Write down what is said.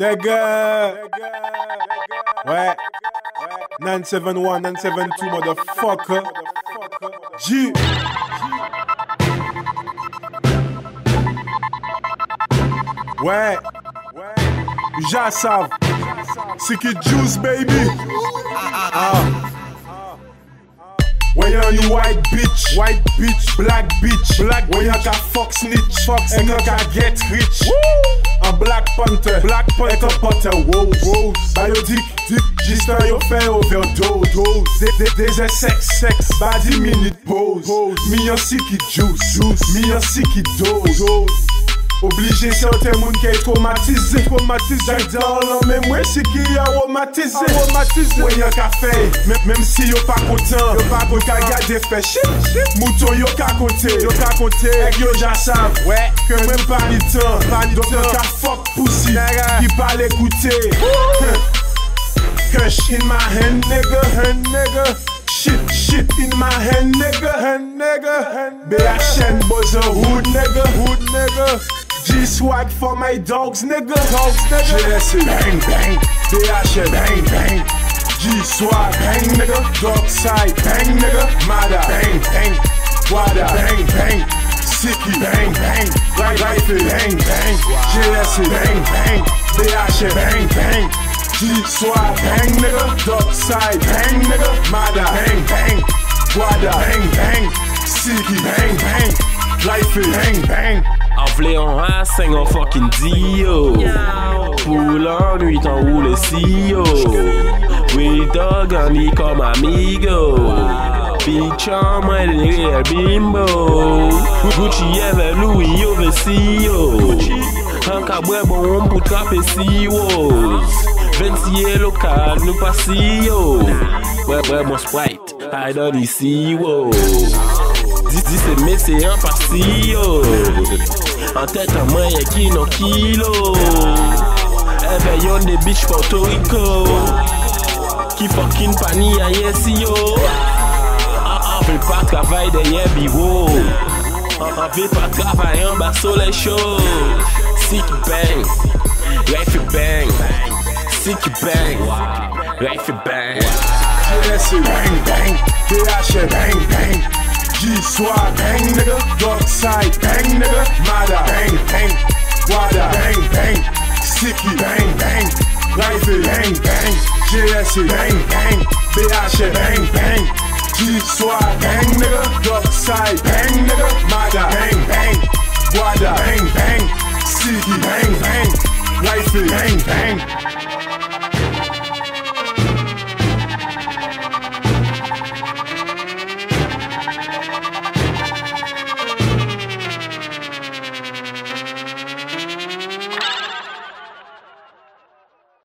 Nigga. Ouais. 971, 972, motherfucker. G. Ouais. Savent. C'est qui juice, baby. Ah. When you white bitch, white bitch, black bitch, black When you can fuck snitch, fuck and you can get rich. Woo! An Black Panther, Black Panther, ek an Panther Rose, Rose, bayodik, dik, jistan yo fe overdose Deje seks, seks, badi minute pose, pose. mi yon siki juice, juice, mi yon siki dose, dose. Oblige certains moun ki traumatize Traumatize Jay dan lan men mwen si ki aromatize Aromatize Mwen yon ka fey Mem si yo pa kontan Yo pa kontan Yo gade fe shit Mouton yo ka konte Yo ka konte Ek yo ja sav Ouais. Ke mwen pa ni tan Pa ni tan Donk ka fuck pussy Ki pa l'ekoute Kush in my hand nigga. Hand nigga. Shit, shit in my hand, nigga, hand, nigga. BHN buzzer, hood, nigga, hood, nigga. G swag for my dogs, nigga. Dogs, nigga. GS bang bang. BHN bang bang. G swag bang nigga. Dog side bang nigga. Mada bang bang. Wada bang bang. Siiky bang bang. Life life bang bang. GS bang bang. BHN bang bang. G swag bang nigga. Dog side bang nigga. Mada bang bang. Wada bang bang. Siiky bang bang. Life is bang bang. Fleon a sing on fucking Dio. Pull on huit en roule le CEO. We dog on y comme amigo. Big chum and real bimbo. Gucci ever Louis over CEO. Un caboué bon pour trapper CEOs. 20 local nous pas CEO. Ouais, ouais, mon sprite. I don't see, whoa. 17 000 c'est un par-ci, oh. En tête en main, y'a qui nos kilos. Éveillon eh ben, des bitches Porto Rico. Qui fucking panier à yo. Ah, ah On veut pas travailler derrière bureau. Ah, ah, On veut pas travailler en bas soleil chaud. Sick bang, life bang. Sick bang, life bang. Yeah, c'est bang bang. Yeah, bang bang. G swag bang nigga, dog side bang nigga, Mada bang bang, Wada bang bang, Siiky bang bang, Life bang bang, GS bang bang, BH bang bang, G swag bang nigga, dog side bang nigga, Mada bang bang, Wada bang bang, Siiky bang bang, Life bang bang.